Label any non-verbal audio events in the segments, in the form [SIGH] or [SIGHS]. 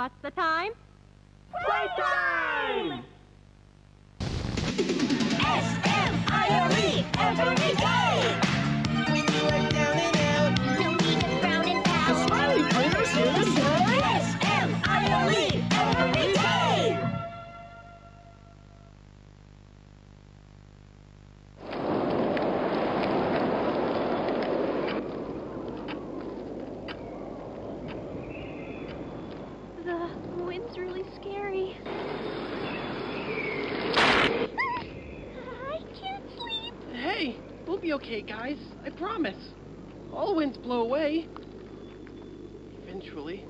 What's the time? Playtime! S-M-I-L-E every day! Guys. I promise. All winds blow away. Eventually.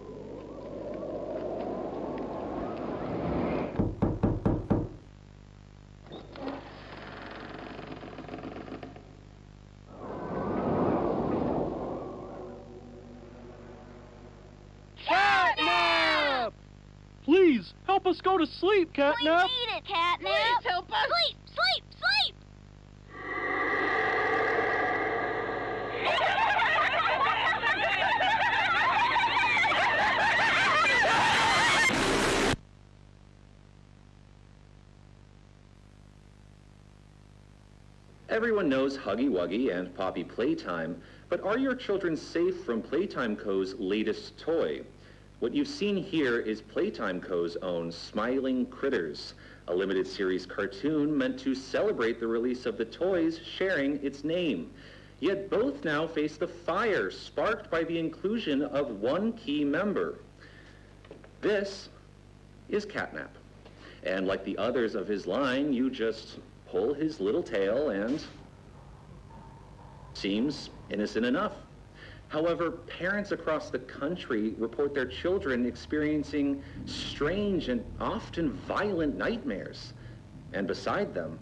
Catnap! Please, help us go to sleep, We need it, Catnap. Please help us. Sleep, sleep, Everyone knows Huggy Wuggy and Poppy Playtime, but are your children safe from Playtime Co.'s latest toy? What you've seen here is Playtime Co.'s own Smiling Critters, a limited series cartoon meant to celebrate the release of the toys sharing its name. Yet both now face the fire sparked by the inclusion of one key member. This is Catnap. And like the others of his line, you just pull his little tail and seems innocent enough. However, parents across the country report their children experiencing strange and often violent nightmares. And beside them,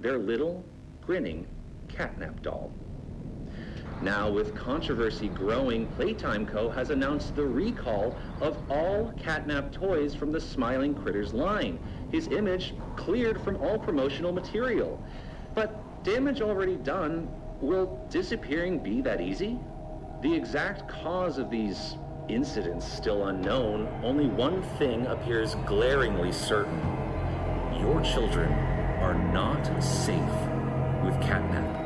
their little, grinning catnap doll. Now, with controversy growing, Playtime Co. has announced the recall of all catnap toys from the Smiling Critters line. His image cleared from all promotional material. But damage already done, will disappearing be that easy? The exact cause of these incidents still unknown, only one thing appears glaringly certain. Your children are not safe with catnap.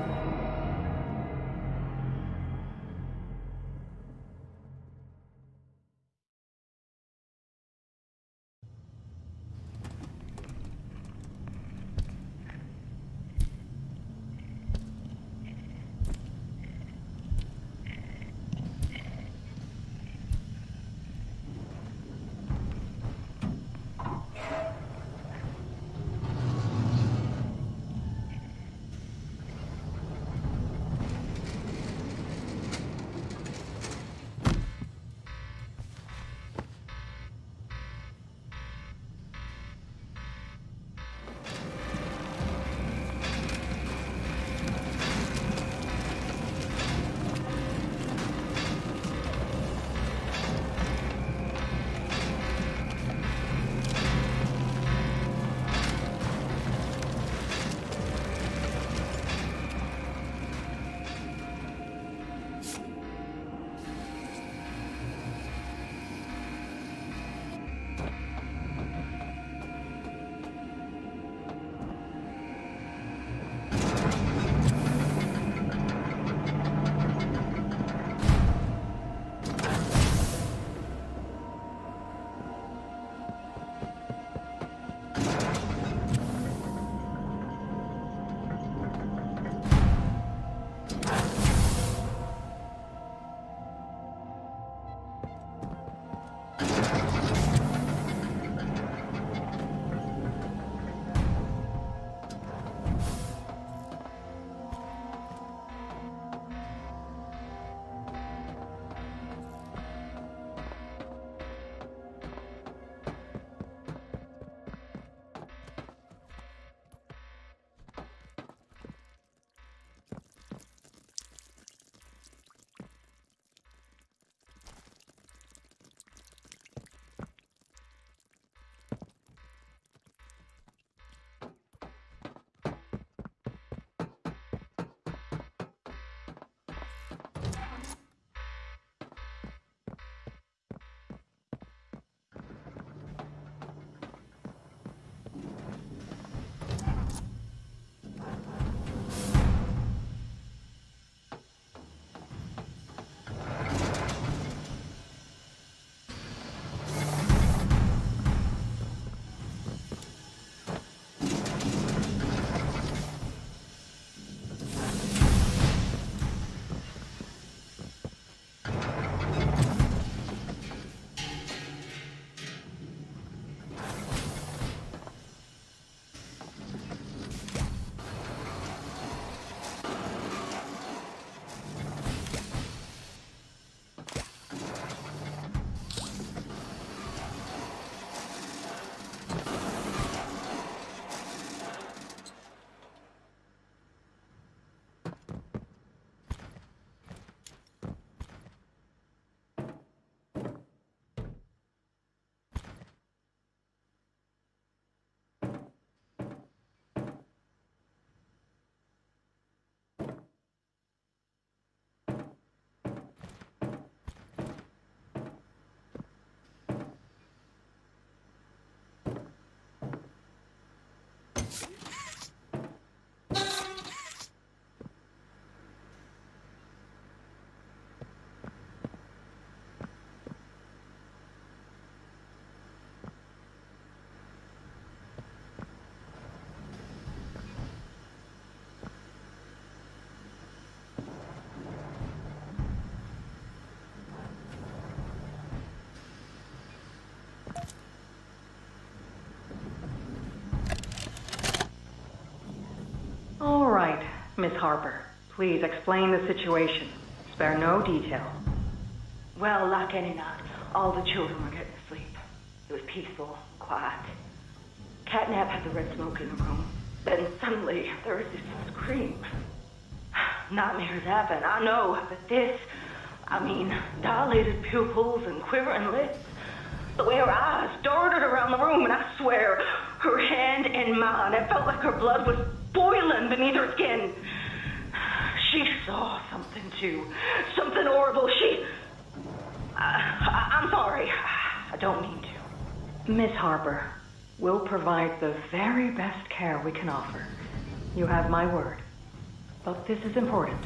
Miss Harper, please explain the situation. Spare no detail. Well, like any night, all the children were getting to sleep. It was peaceful, quiet. Catnap had the red smoke in the room. Then suddenly, there was this scream. Nightmares happen, I know, but this, I mean, dilated pupils and quivering lips. The way her eyes darted around the room, and I swear, her hand in mine, it felt like her blood was boiling beneath her skin. Saw something too, something horrible. She. I, I, I'm sorry. I don't mean to. Miss Harper, we'll provide the very best care we can offer. You have my word. But this is important.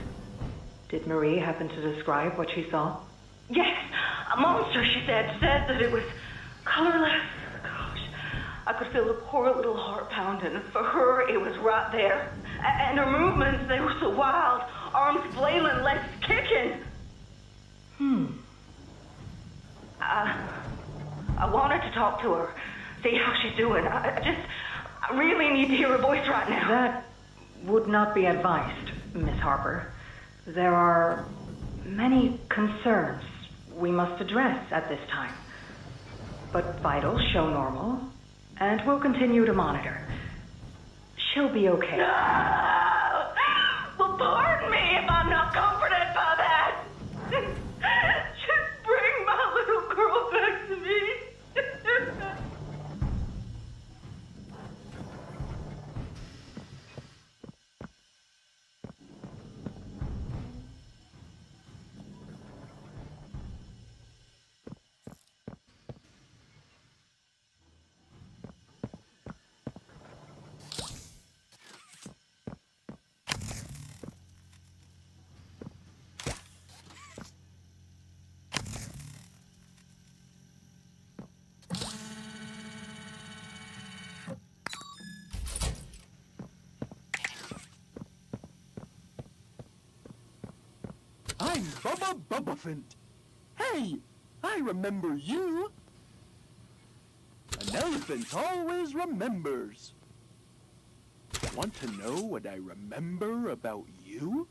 Did Marie happen to describe what she saw? Yes, a monster, she said, said that it was colorless. Gosh, I could feel the poor little heart pounding. For her, it was right there. And her movements, they were so wild. Arms flailing, legs kicking. Hmm. I, I wanted to talk to her, see how she's doing. I, just, I really need to hear her voice right now. That would not be advised, Miss Harper. There are many concerns we must address at this time. But vitals show normal, and we'll continue to monitor. She'll be okay. Ah! Well, pardon Hey, I remember you. An elephant always remembers. Want to know what I remember about you?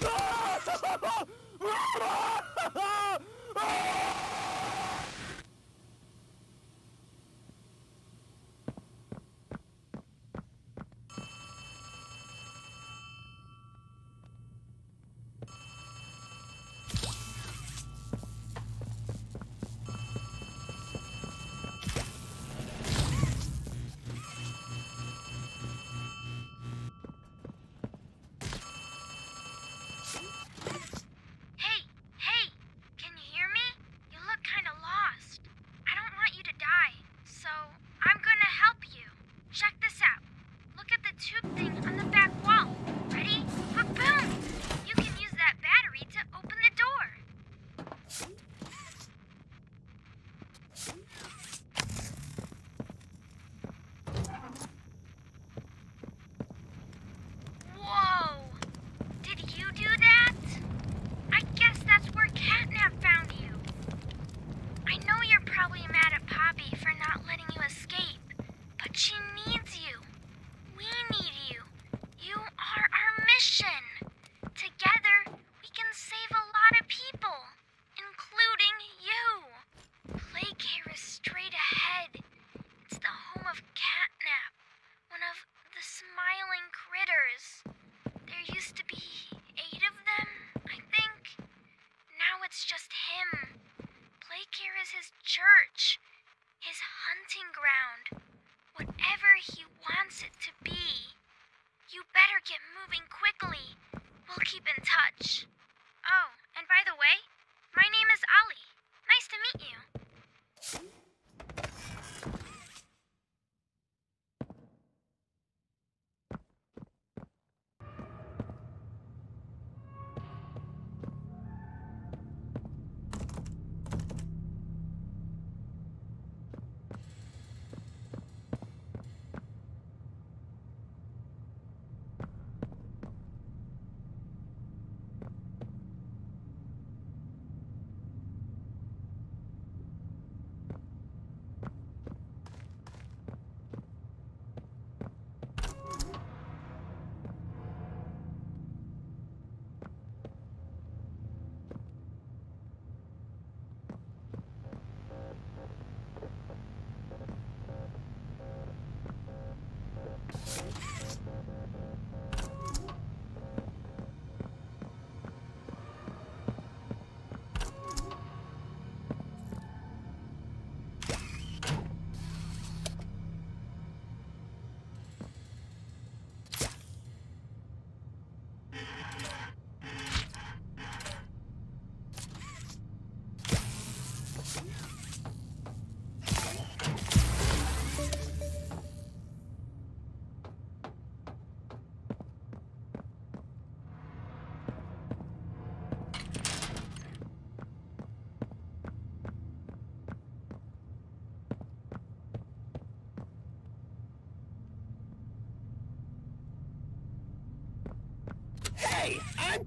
You [LAUGHS] ah! [LAUGHS]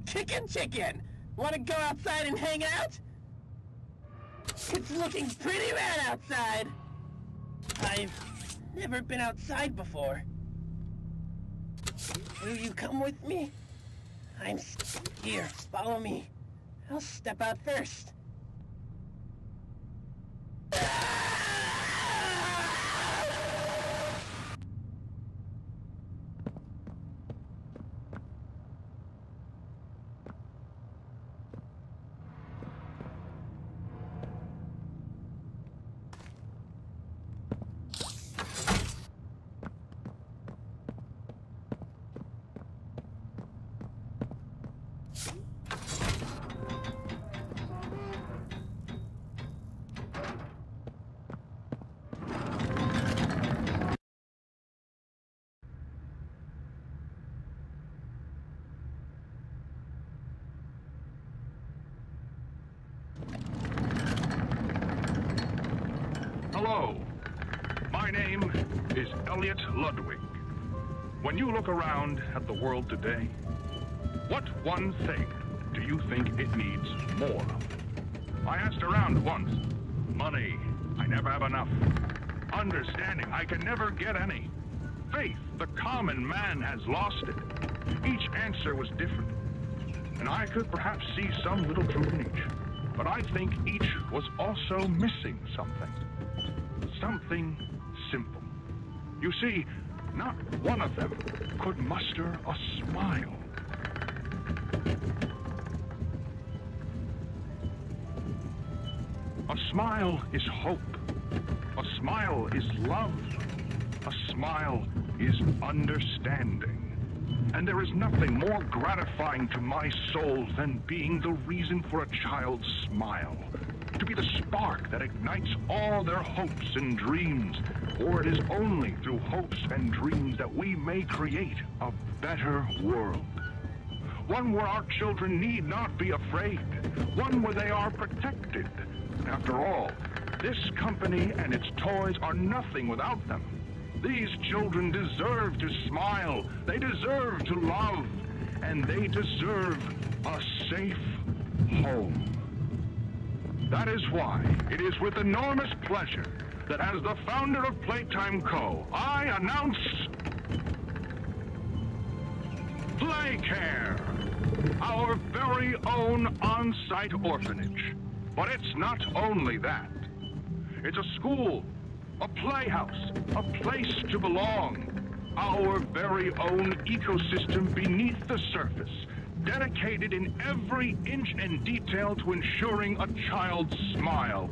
Chicken Chicken. Want to go outside and hang out? It's looking pretty rad outside. I've never been outside before. Will you come with me? I'm here. Follow me. I'll step out first. Hello. My name is Elliot Ludwig. When you look around at the world today, what one thing do you think it needs more of? I asked around once. Money. I never have enough. Understanding. I can never get any. Faith. The common man has lost it. Each answer was different. And I could perhaps see some little truth in each. But I think each was also missing something something simple. You see, not one of them could muster a smile. A smile is hope. A smile is love. A smile is understanding. And there is nothing more gratifying to my soul than being the reason for a child's smile to be the spark that ignites all their hopes and dreams. For it is only through hopes and dreams that we may create a better world. One where our children need not be afraid. One where they are protected. After all, this company and its toys are nothing without them. These children deserve to smile. They deserve to love. And they deserve a safe home. That is why it is with enormous pleasure that as the founder of Playtime Co., I announce Playcare, our very own on-site orphanage. But it's not only that. It's a school, a playhouse, a place to belong. Our very own ecosystem beneath the surface dedicated in every inch and detail to ensuring a child's smile.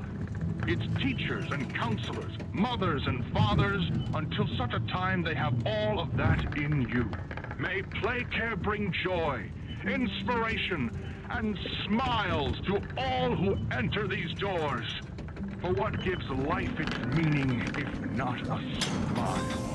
Its teachers and counselors, mothers and fathers, until such a time they have all of that in you. May play care bring joy, inspiration, and smiles to all who enter these doors. For what gives life its meaning if not a smile?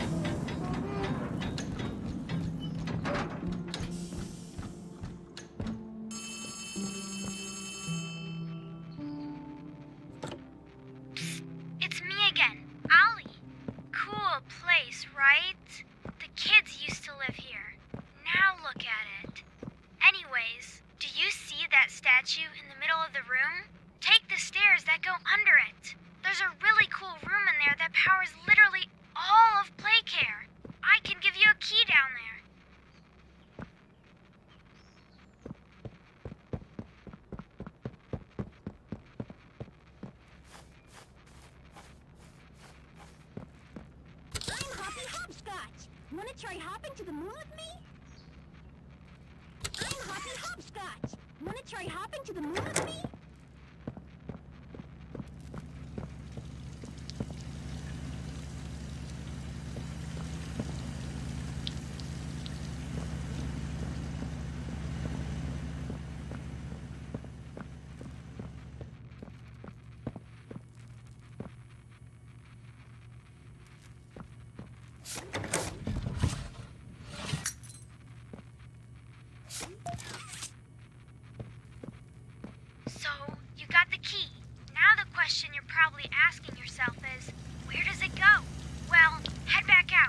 Probably asking yourself is, where does it go? Well, head back out,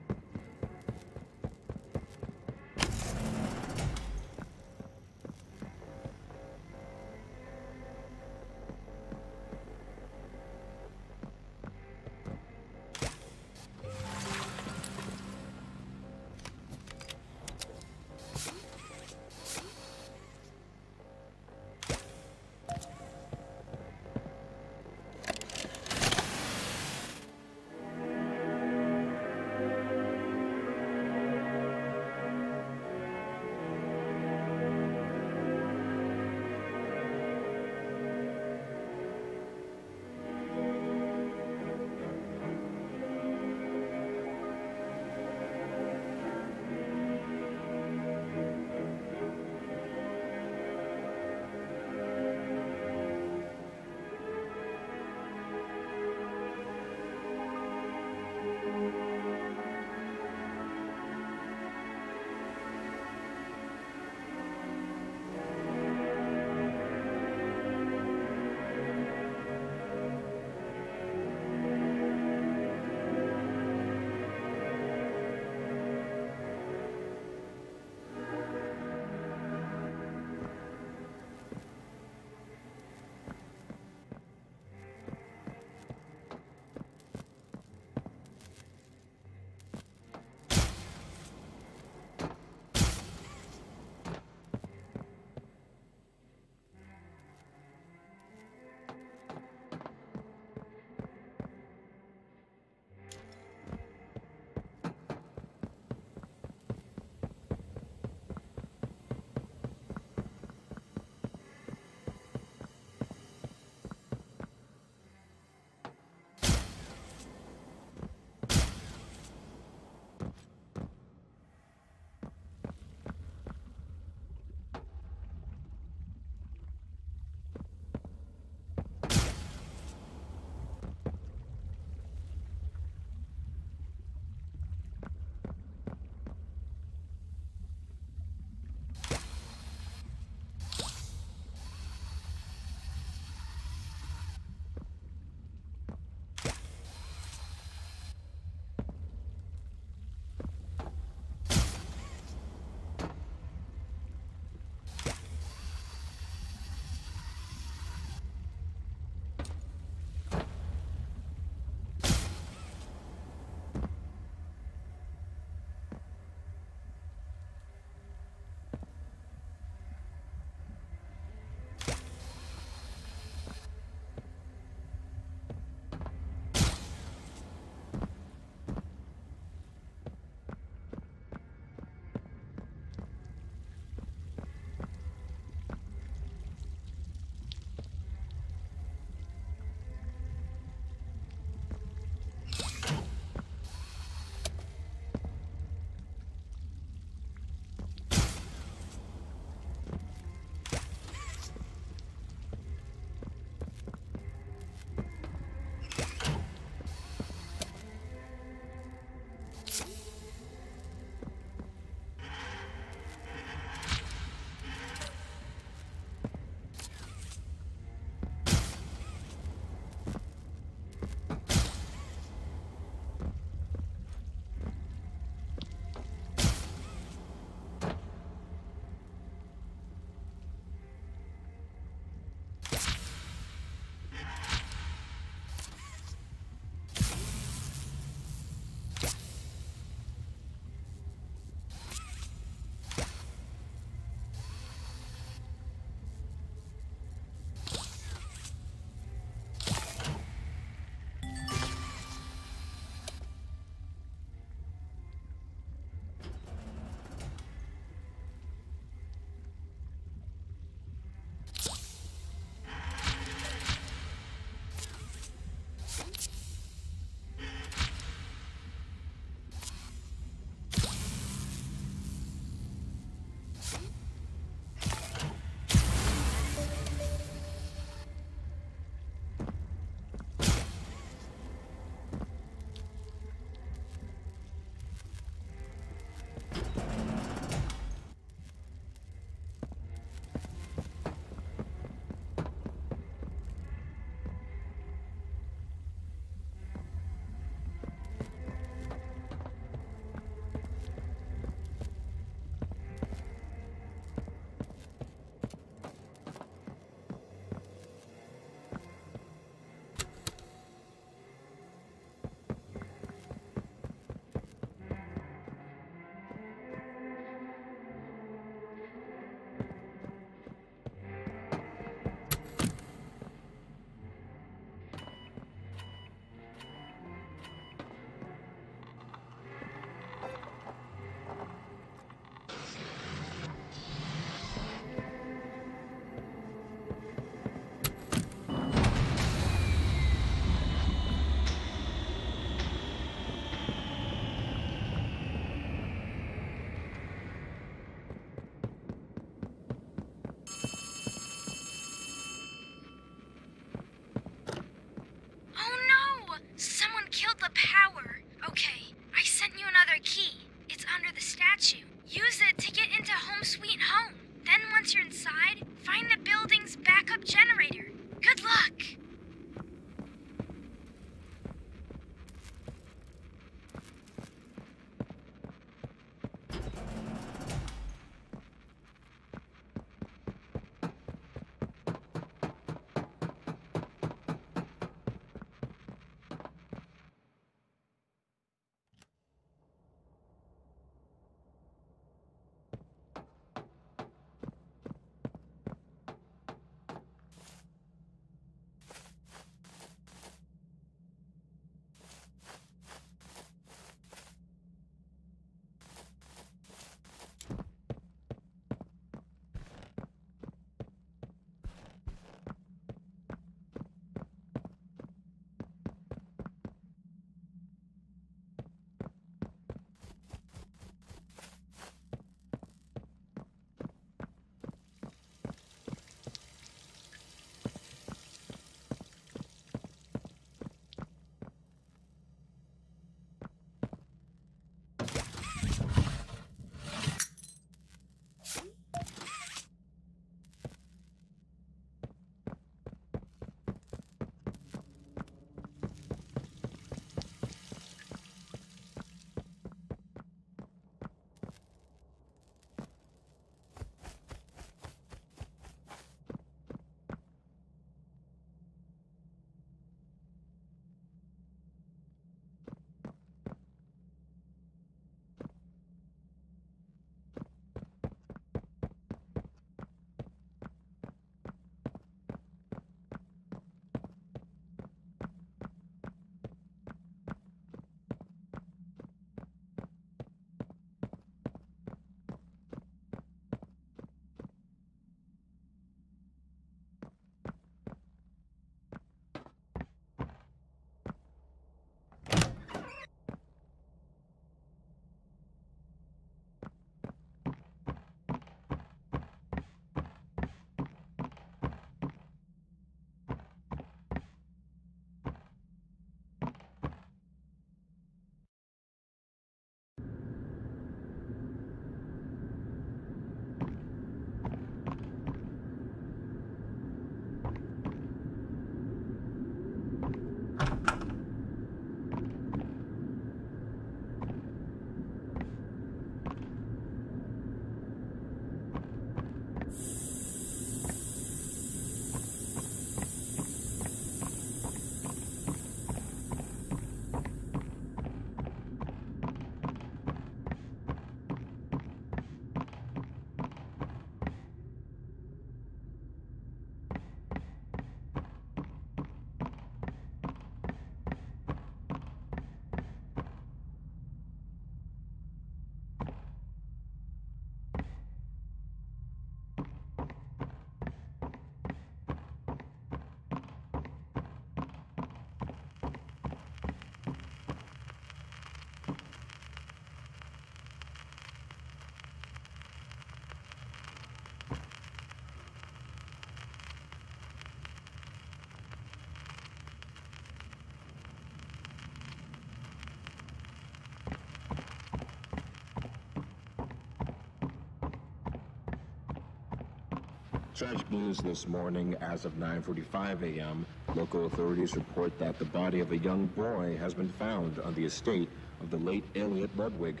Tragic news this morning as of 9.45 a.m. Local authorities report that the body of a young boy has been found on the estate of the late Elliot Ludwig,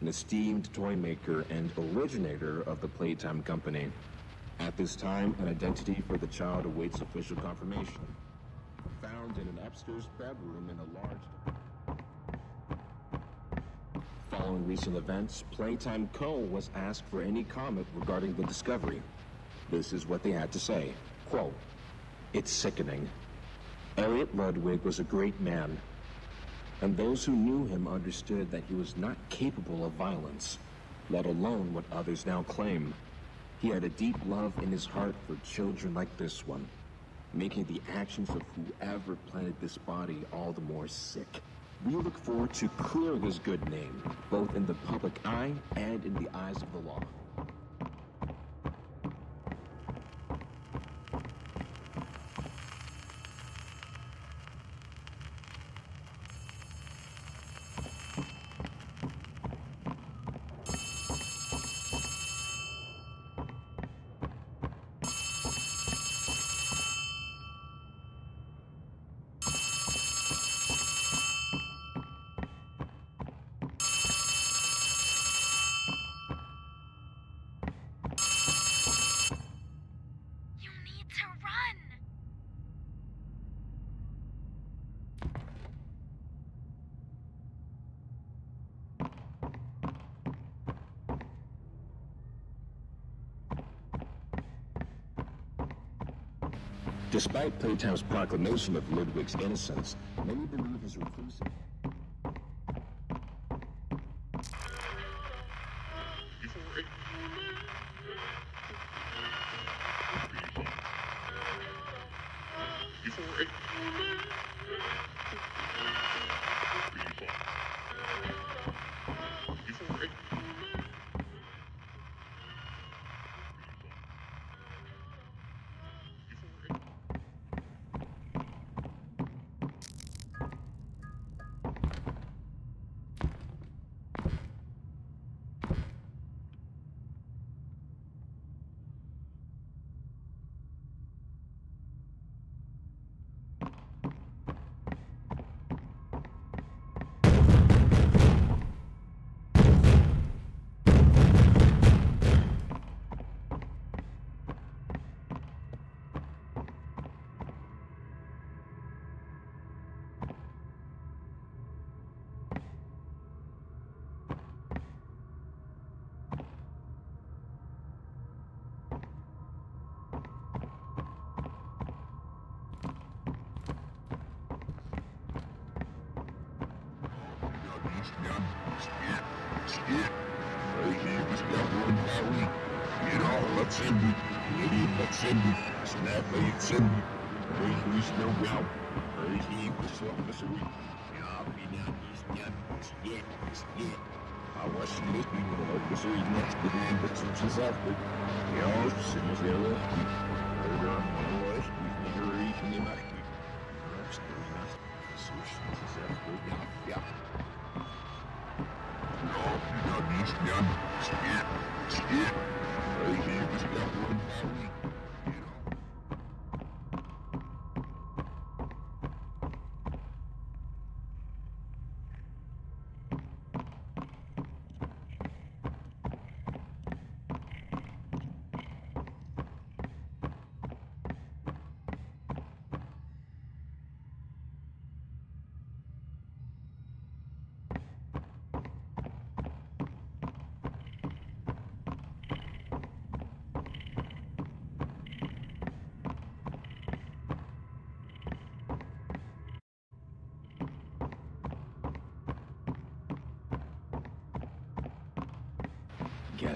an esteemed toy maker and originator of the Playtime Company. At this time, an identity for the child awaits official confirmation. Found in an upstairs bedroom in a large... Following recent events, Playtime Co. was asked for any comment regarding the discovery. This is what they had to say. Quote, It's sickening. Elliot Ludwig was a great man, and those who knew him understood that he was not capable of violence, let alone what others now claim. He had a deep love in his heart for children like this one, making the actions of whoever planted this body all the more sick. We look forward to clearing his good name, both in the public eye and in the eyes of the law. Despite Playtime's proclamation of Ludwig's innocence, many believe his reclusive...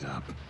Up.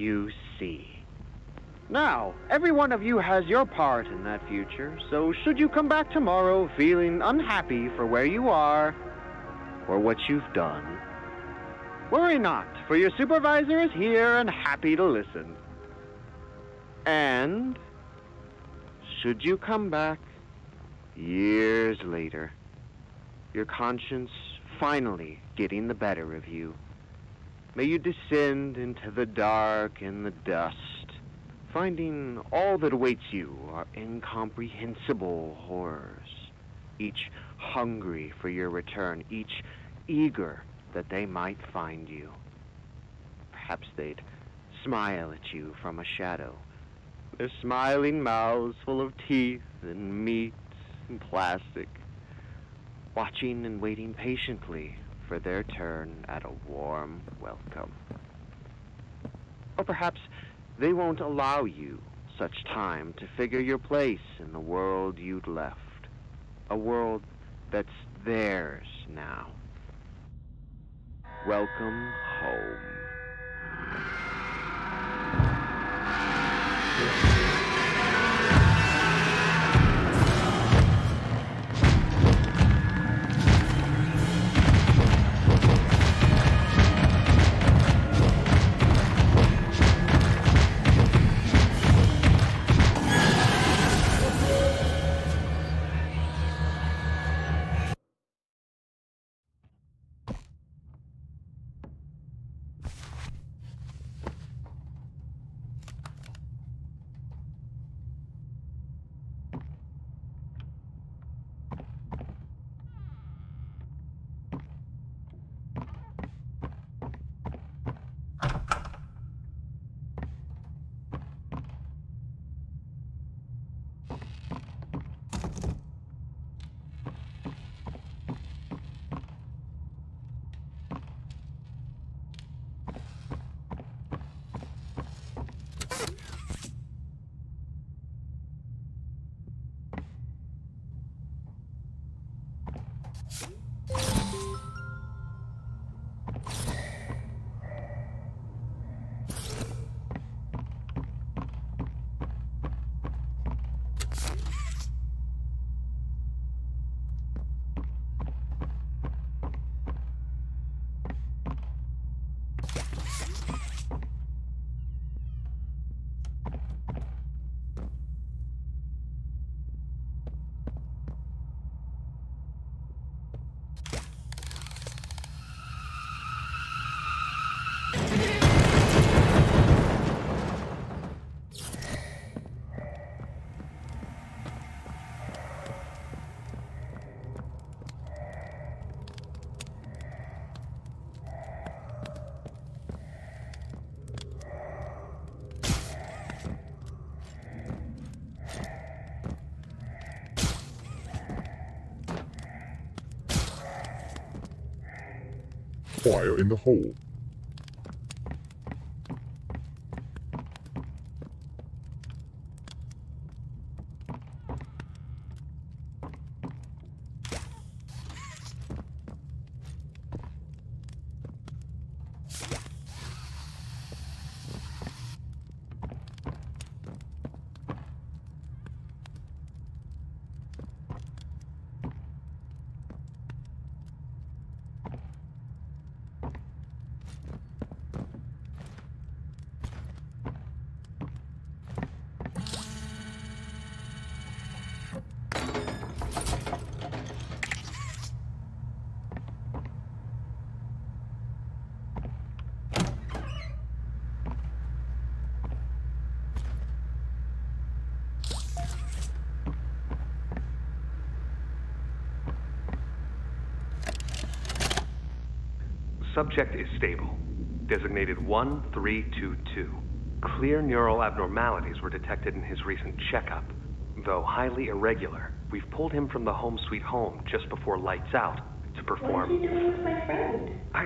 you see. Now, every one of you has your part in that future, so should you come back tomorrow feeling unhappy for where you are or what you've done, worry not, for your supervisor is here and happy to listen. And should you come back years later, your conscience finally getting the better of you, May you descend into the dark and the dust, finding all that awaits you are incomprehensible horrors, each hungry for your return, each eager that they might find you. Perhaps they'd smile at you from a shadow, Their smiling mouths full of teeth and meat and plastic, watching and waiting patiently for their turn at a warm welcome. Or perhaps they won't allow you such time to figure your place in the world you'd left. A world that's theirs now. Welcome home. Fire in the hole. Subject is stable. Designated 1322. Clear neural abnormalities were detected in his recent checkup. Though highly irregular, we've pulled him from the home sweet home just before lights out to perform. What is he doing with my friend? I.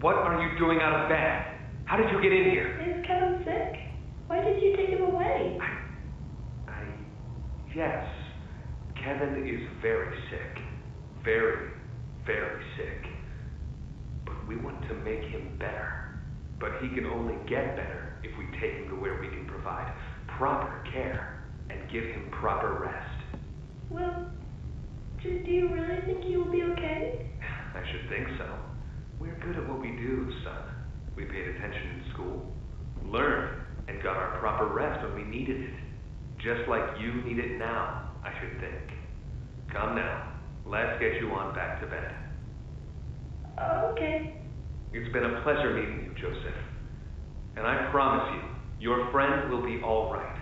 What are you doing out of bed? How did you get in here? Is Kevin sick? Why did you take him away? I. Yes. Kevin is very sick. Very, very sick. We want to make him better. But he can only get better if we take him to where we can provide proper care and give him proper rest. Well, do, do you really think he will be okay? [LAUGHS] I should think so. We're good at what we do, son. We paid attention in school, learned, and got our proper rest when we needed it. Just like you need it now, I should think. Come now, let's get you on back to bed. Oh, okay. It's been a pleasure meeting you, Joseph. And I promise you, your friend will be all right.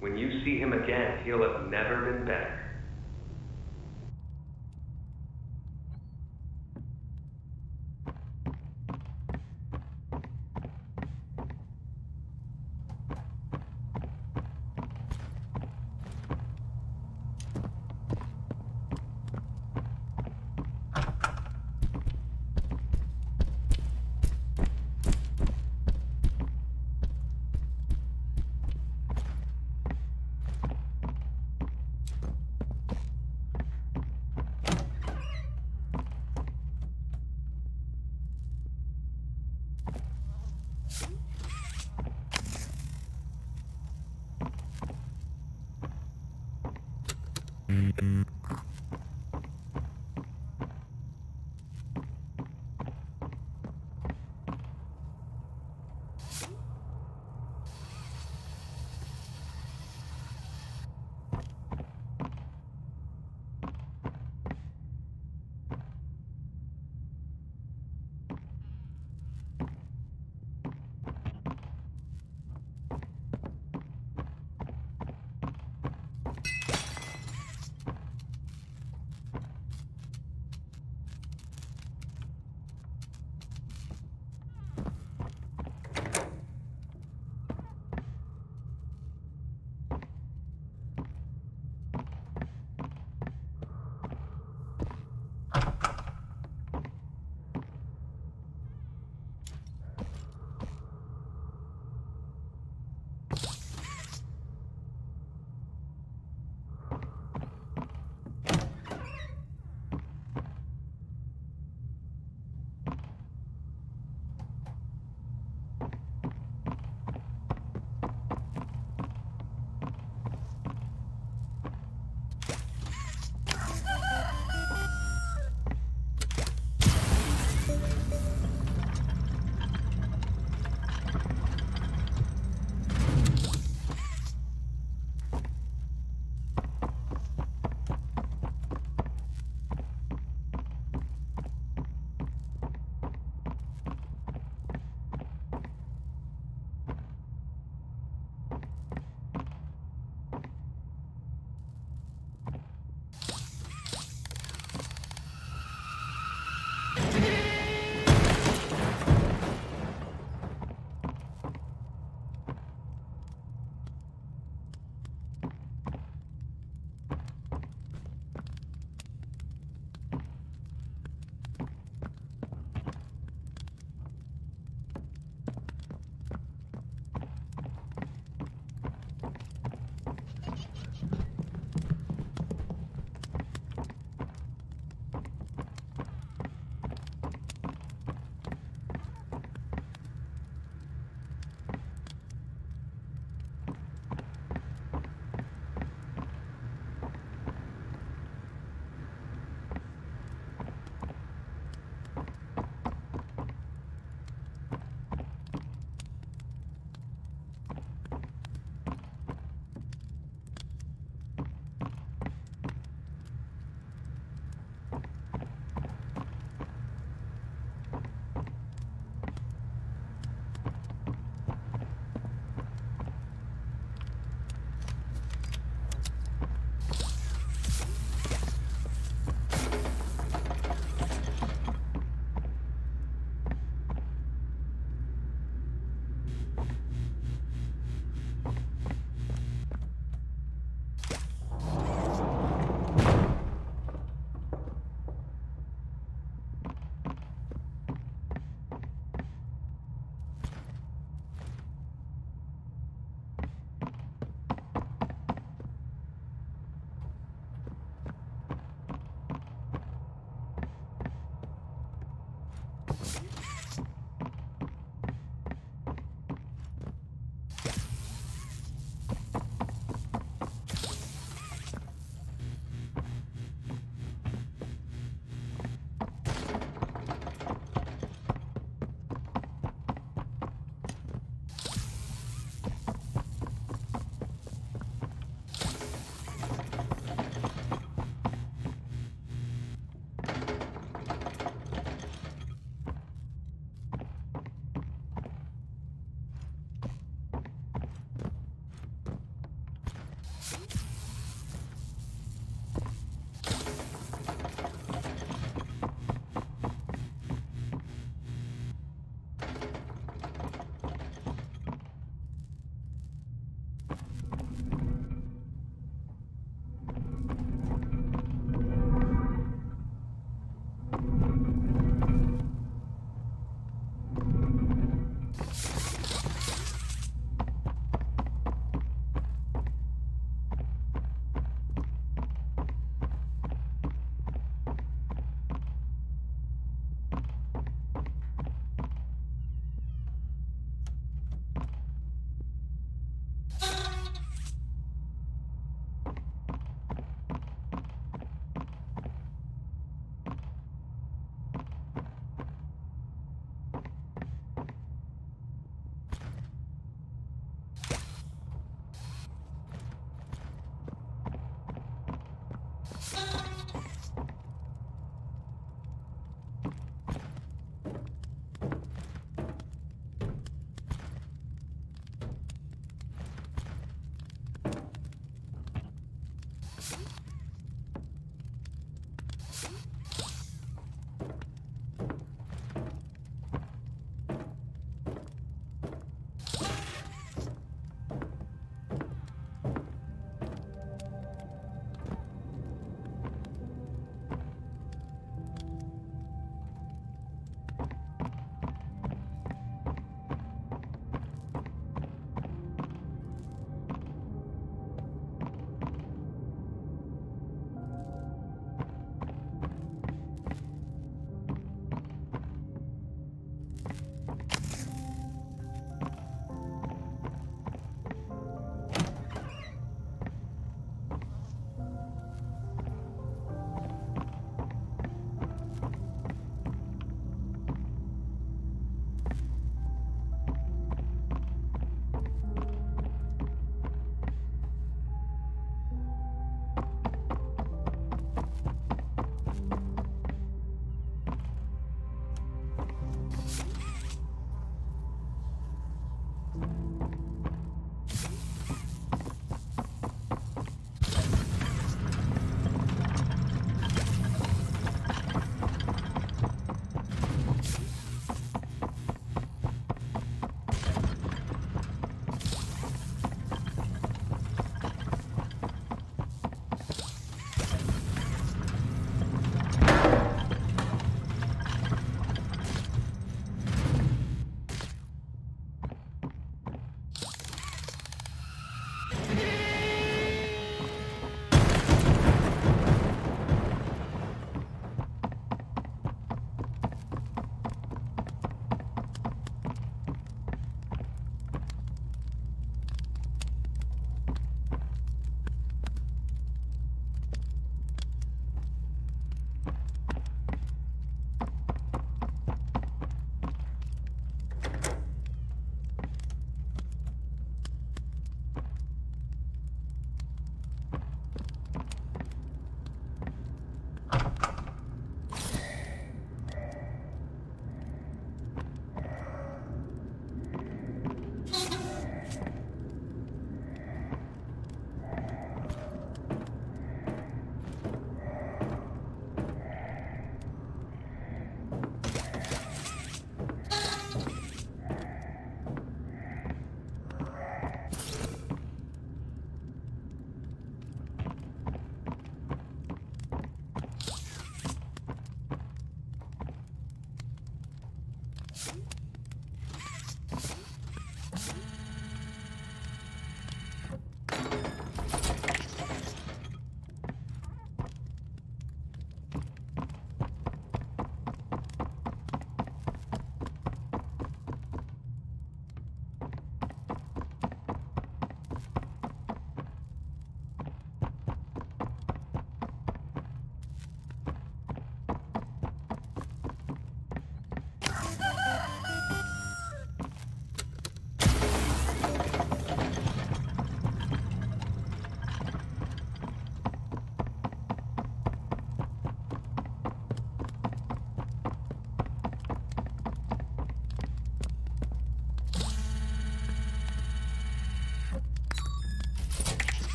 When you see him again, he'll have never been better.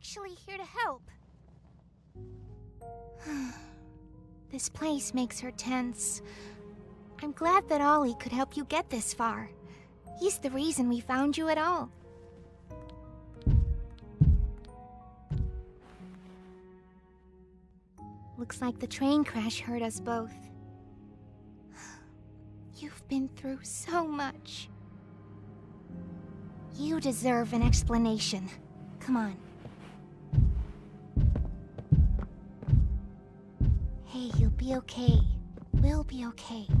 Actually here to help. [SIGHS] this place makes her tense. I'm glad that Ollie could help you get this far. He's the reason we found you at all. Looks like the train crash hurt us both. [SIGHS] You've been through so much. You deserve an explanation. Come on. Be okay. We'll be okay.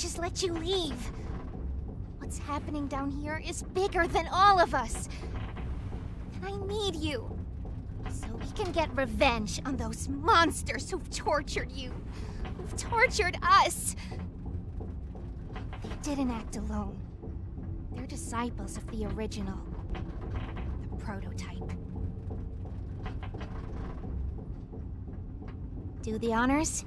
Just let you leave. What's happening down here is bigger than all of us. And I need you. So we can get revenge on those monsters who've tortured you. Who've tortured us. They didn't act alone. They're disciples of the original. The prototype. Do the honors?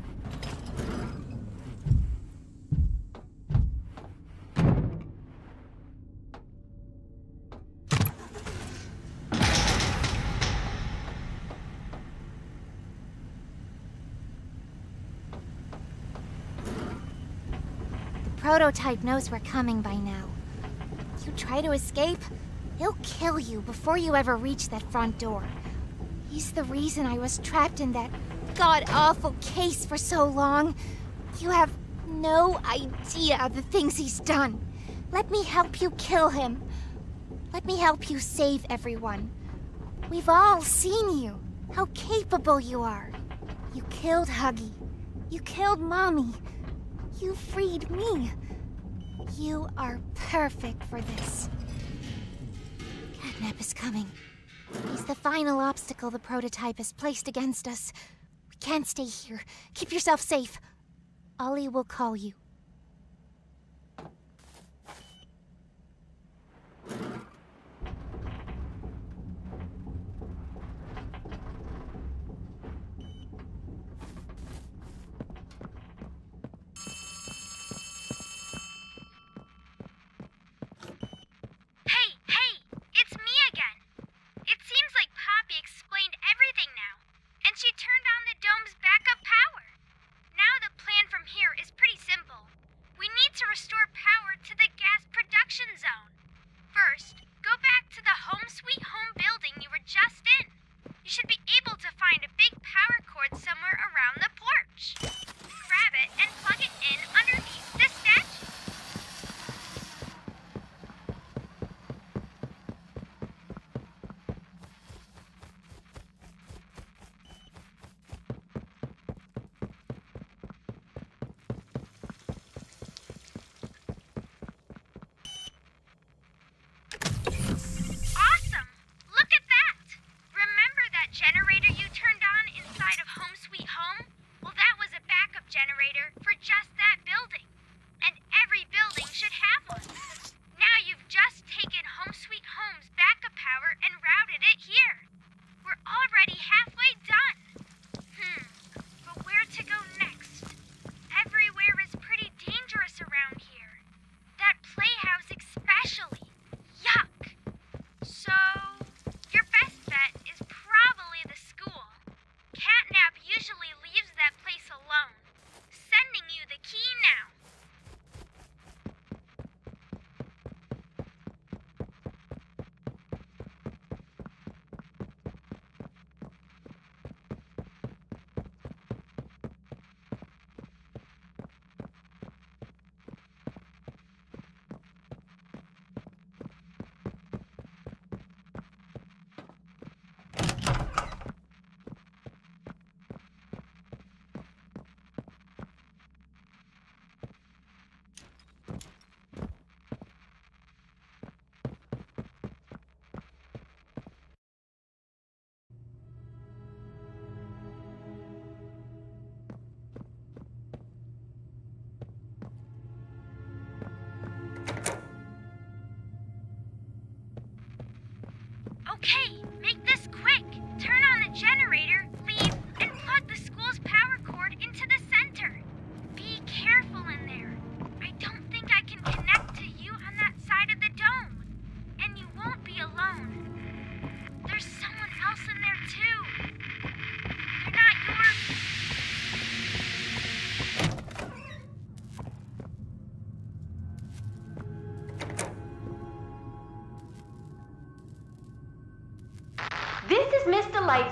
Prototype knows we're coming by now. You try to escape, he'll kill you before you ever reach that front door. He's the reason I was trapped in that god awful case for so long. You have no idea of the things he's done. Let me help you kill him. Let me help you save everyone. We've all seen you, how capable you are. You killed Huggy. You killed Mommy. You freed me. You are perfect for this. Catnap is coming. He's the final obstacle the prototype has placed against us. We can't stay here. Keep yourself safe. Ollie will call you.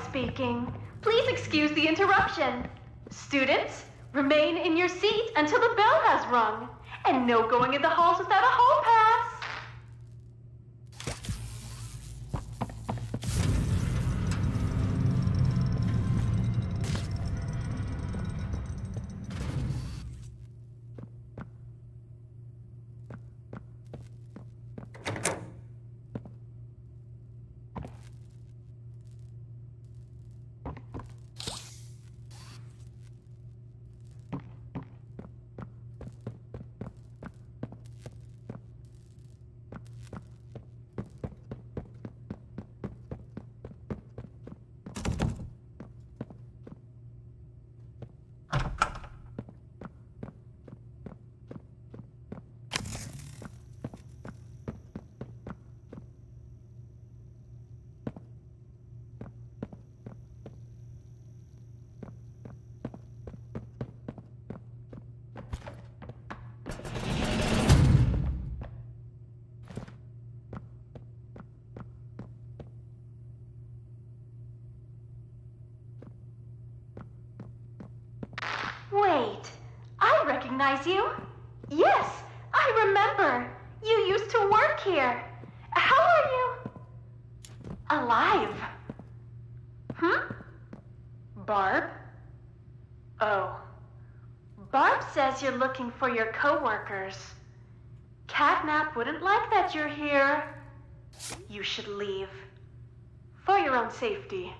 Speaking. Please excuse the interruption. Students, remain in your seat until the bell has rung. And no going in the halls without a hall recognize you. Yes, I remember. You used to work here. How are you? Alive. Hmm? Barb? Oh. Barb says you're looking for your coworkers. Catnap wouldn't like that you're here. You should leave. For your own safety.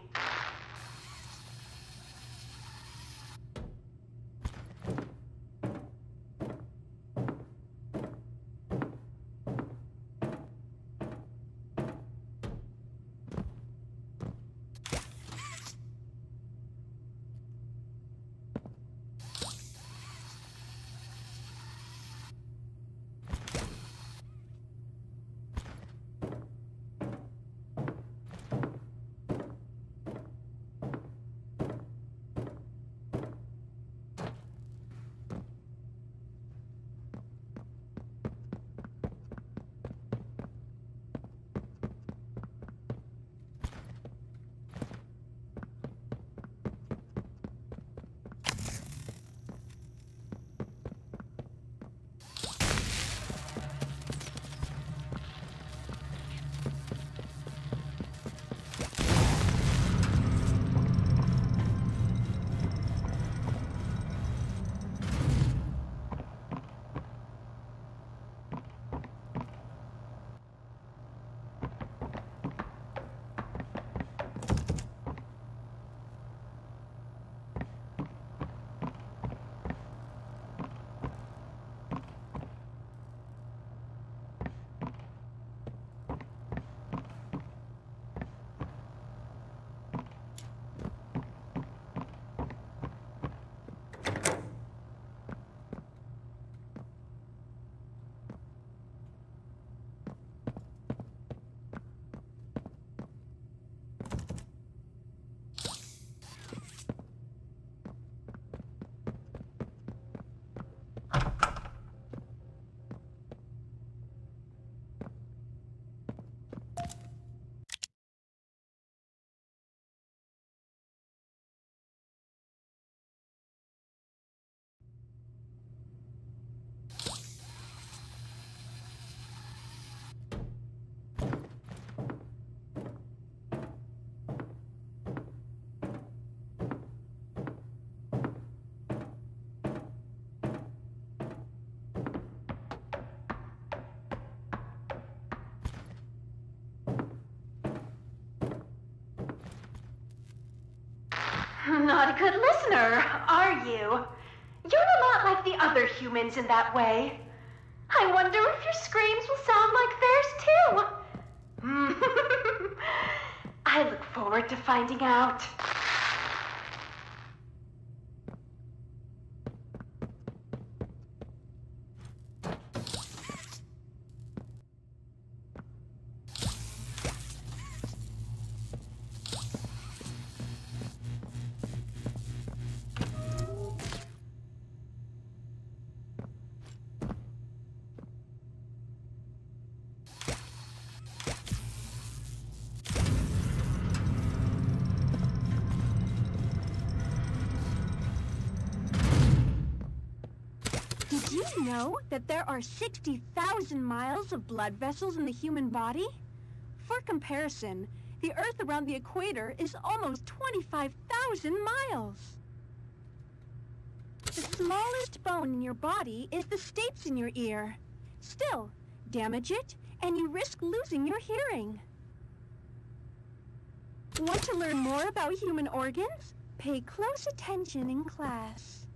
Are you? You're a lot like the other humans in that way. I wonder if your screams will sound like theirs too. [LAUGHS] I look forward to finding out. Know that there are 60,000 miles of blood vessels in the human body? For comparison, the Earth around the equator is almost 25,000 miles. The smallest bone in your body is the stapes in your ear. Still, damage it, and you risk losing your hearing. Want to learn more about human organs? Pay close attention in class.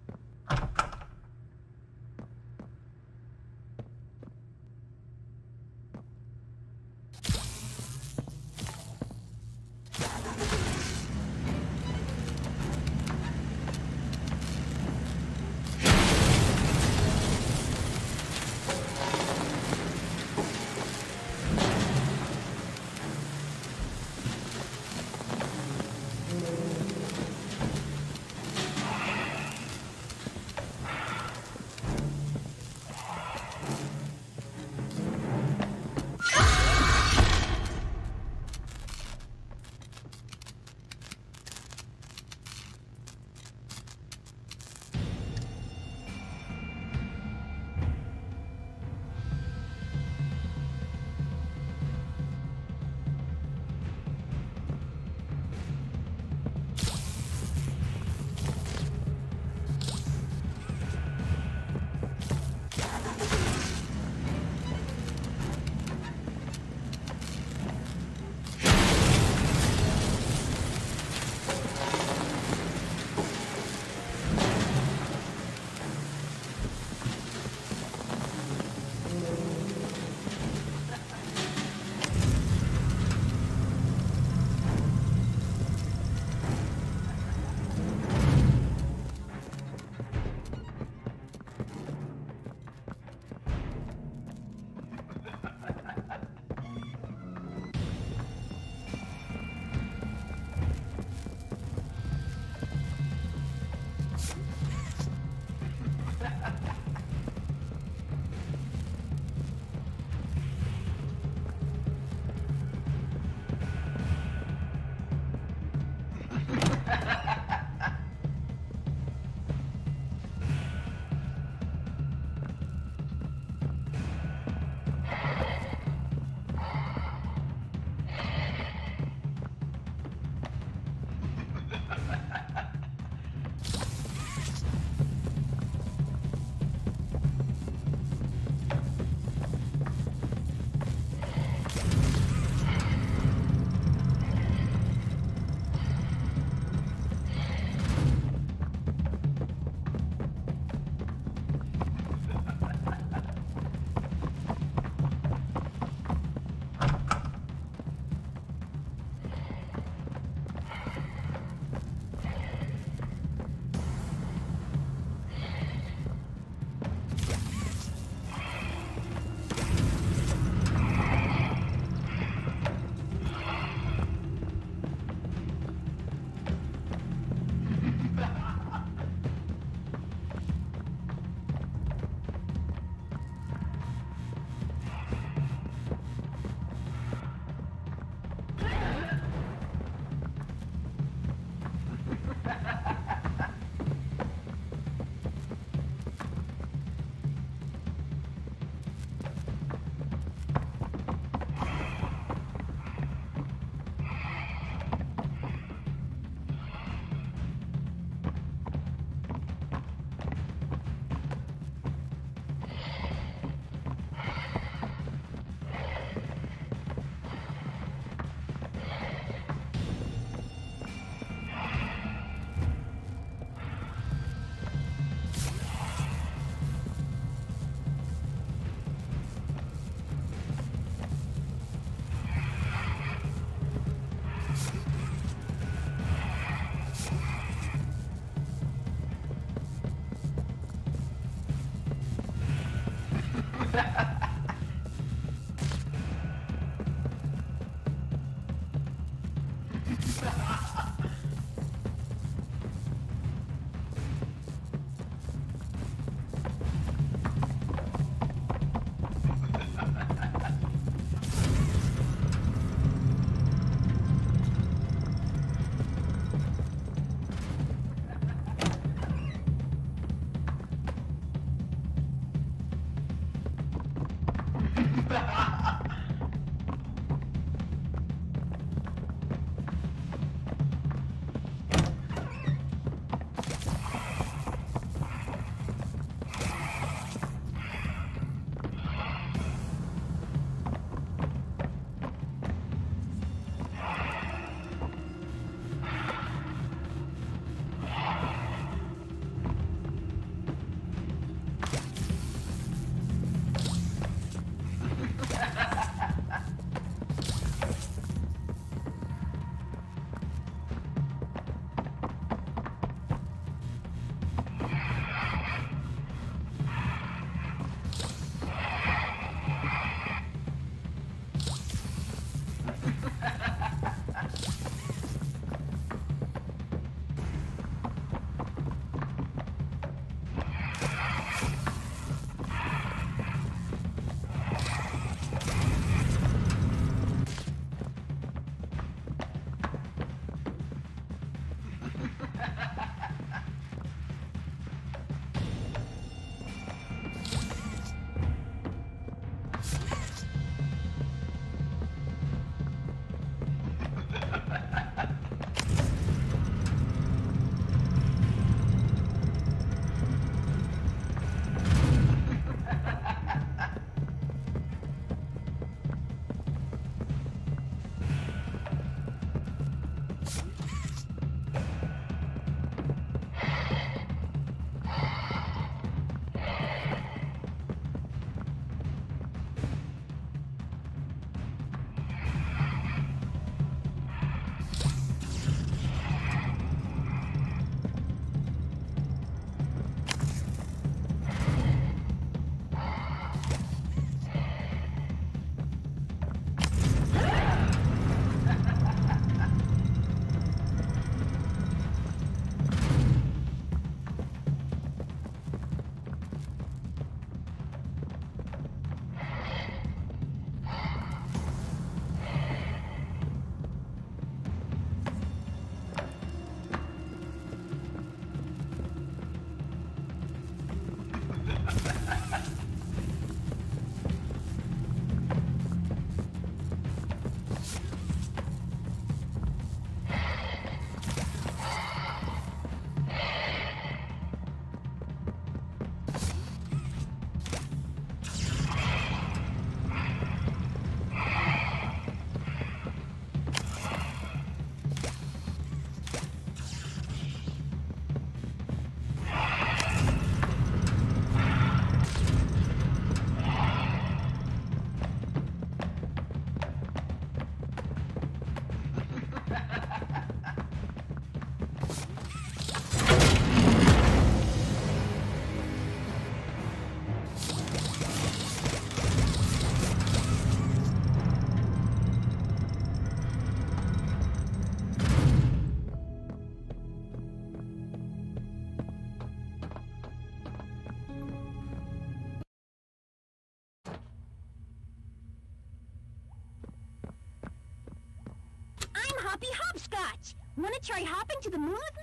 Try hopping to the moon with me?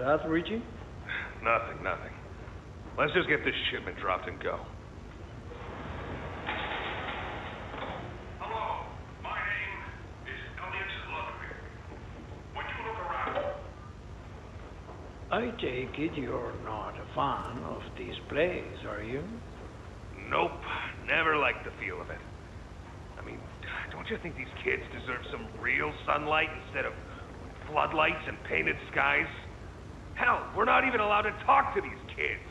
That, Richie? Nothing, nothing. Let's just get this shipment dropped and go. Hello, my name is Elliot Ludwig. When you look around, I take it you're not a fan of this place, are you? Nope, never liked the feel of it. I mean, don't you think these kids deserve some real sunlight instead of floodlights and painted skies? We're not even allowed to talk to these kids.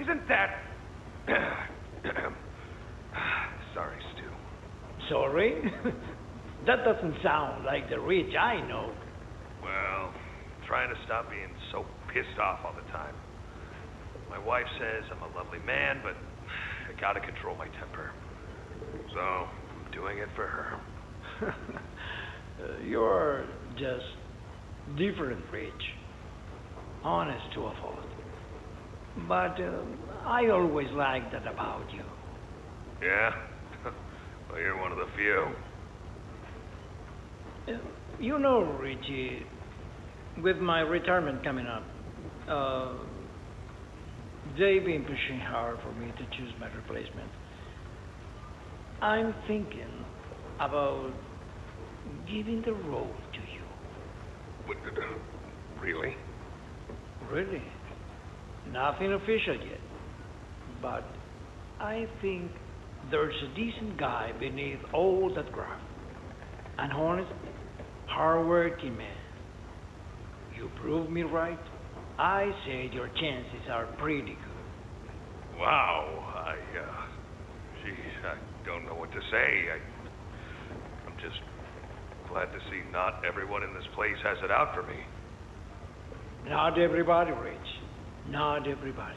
Isn't that... [CLEARS THROAT] Sorry, Stu. Sorry? [LAUGHS] that doesn't sound like the Rich I know. Well, trying to stop being so pissed off all the time. My wife says I'm a lovely man, but I gotta control my temper. So, I'm doing it for her. Uh, [LAUGHS] you're just different, Rich. Honest to a fault. But uh, I always liked that about you. Yeah? [LAUGHS] well, you're one of the few. Uh, You know, Richie, with my retirement coming up, uh, they've been pushing hard for me to choose my replacement. I'm thinking about giving the role to you. Uh, really? Really? Nothing official yet. But I think there's a decent guy beneath all that graft. An honest, hard-working man. You prove me right. I said your chances are pretty good. Wow. I, uh... Geez, I don't know what to say. I, I'm just glad to see not everyone in this place has it out for me. Not everybody, Rich. Not everybody.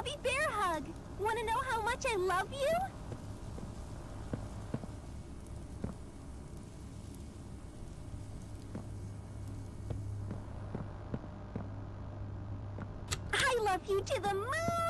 Bobby BearHug. Want to know how much I love you? I love you to the moon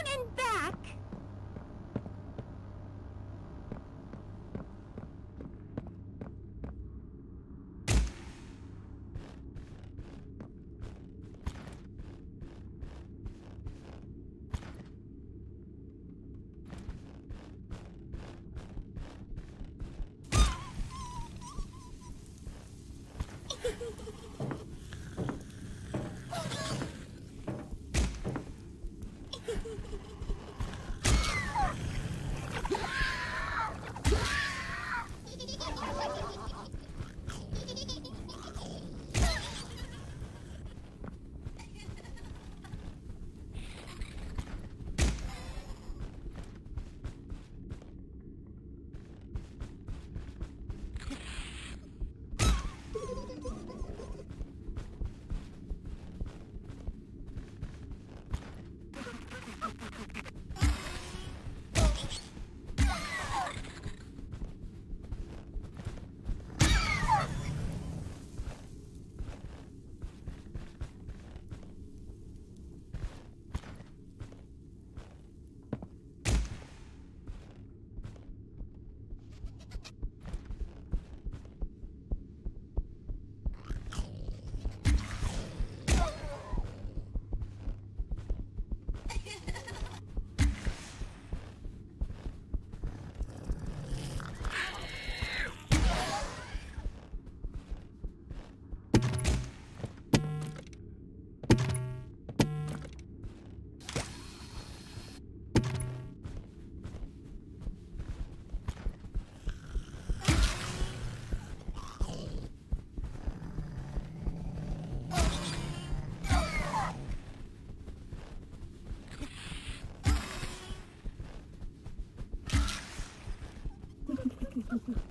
thank [LAUGHS]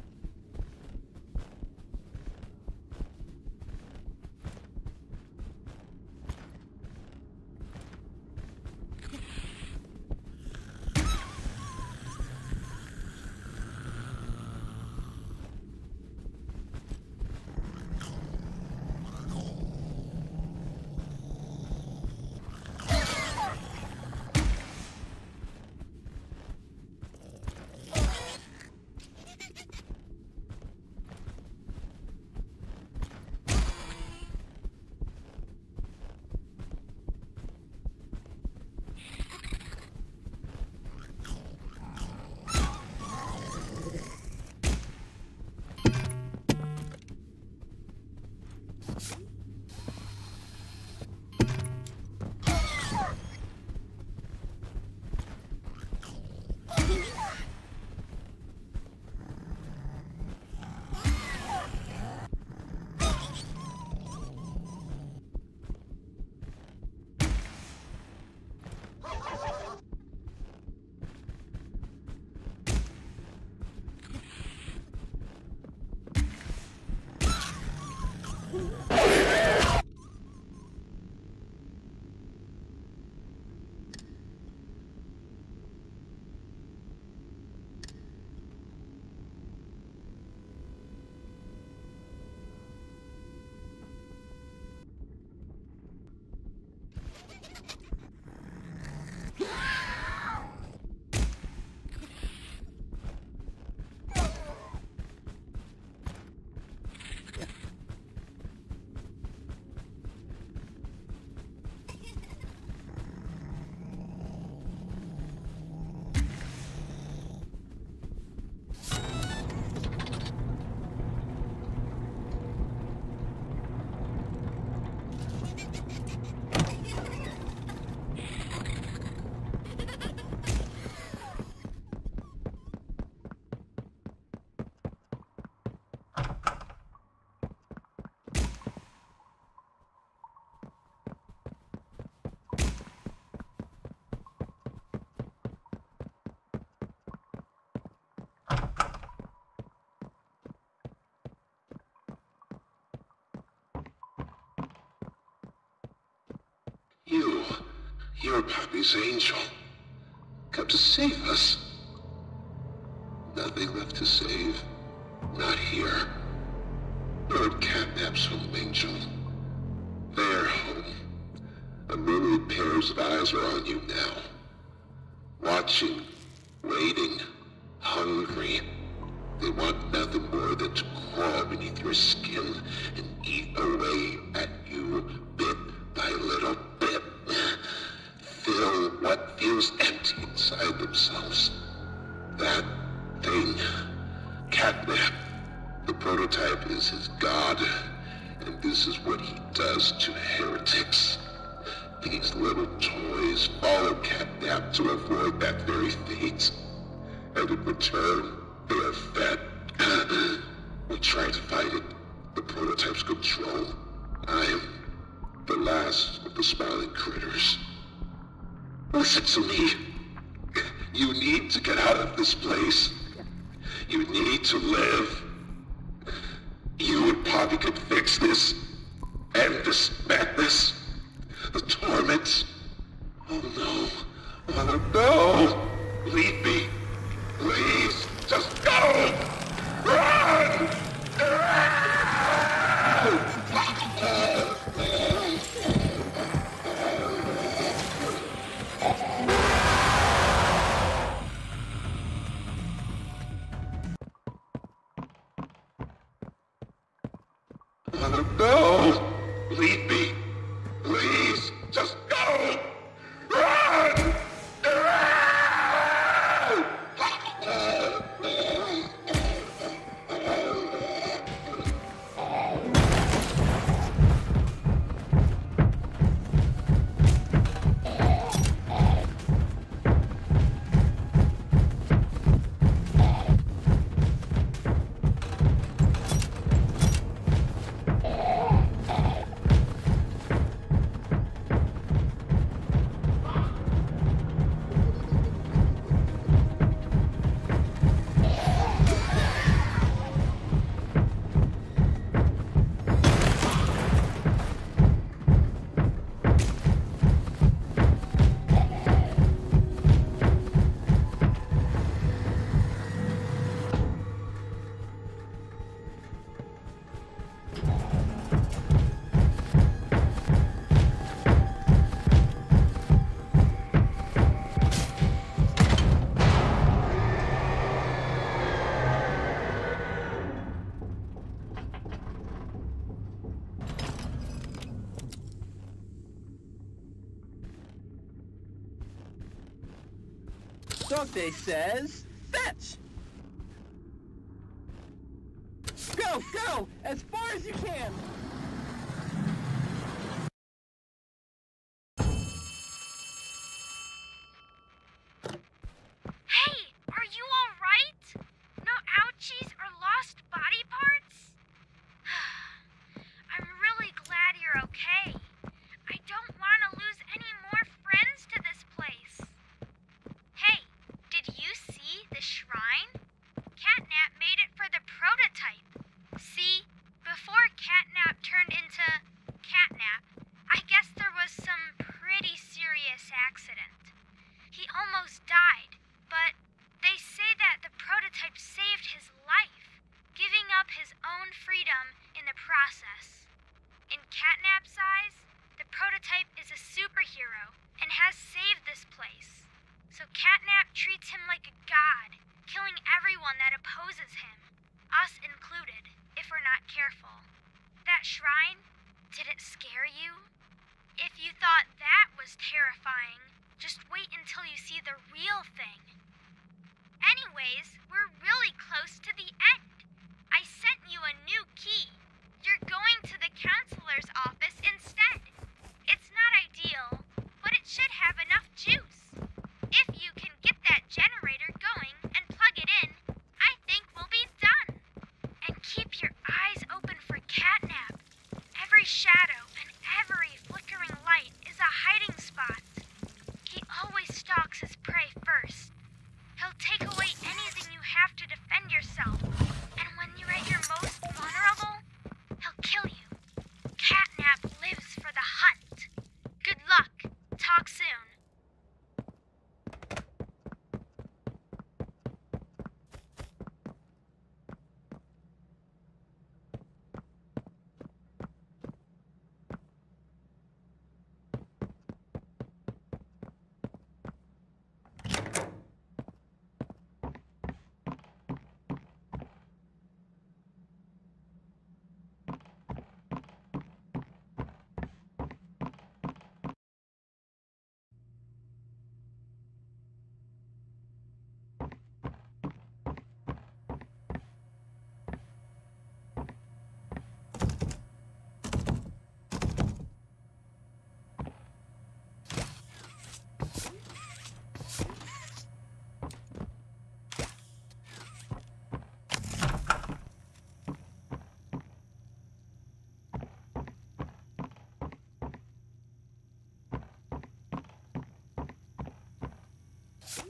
You're Pappy's angel. Come to save us. Nothing left to save. Not here. Bird catnaps home angel. They're home. A myriad pairs of eyes are on you now. Watching what they says.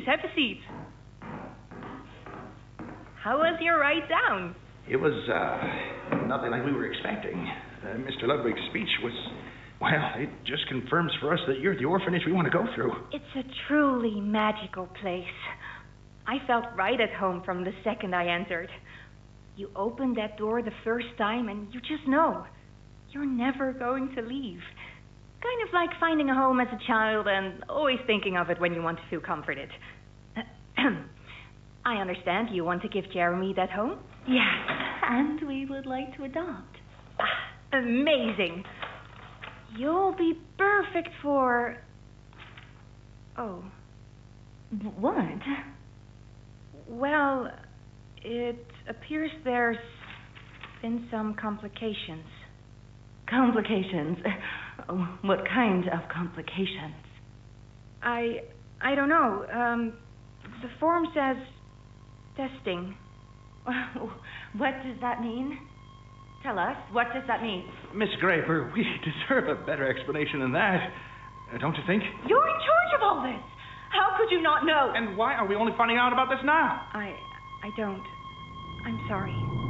Please, have a seat. How was your ride down? It was uh, nothing like we were expecting. Uh, Mr. Ludwig's speech was, well, it just confirms for us that you're the orphanage we want to go through. It's a truly magical place. I felt right at home from the second I entered. You open that door the first time and you just know you're never going to leave. Kind of like finding a home as a child and always thinking of it when you want to feel comforted. [CLEARS THROAT] I understand you want to give Jeremy that home? Yes, and we would like to adopt. Ah, amazing. You'll be perfect for. Oh. What? Well, it appears there's been some complications. Complications? What kind of complications? I I don't know. Um, the form says testing. [LAUGHS] what does that mean? Tell us. What does that mean? Miss Graper, we [LAUGHS] deserve a better explanation than that. Uh, don't you think? You're in charge of all this. How could you not know? And why are we only finding out about this now? I I don't. I'm sorry.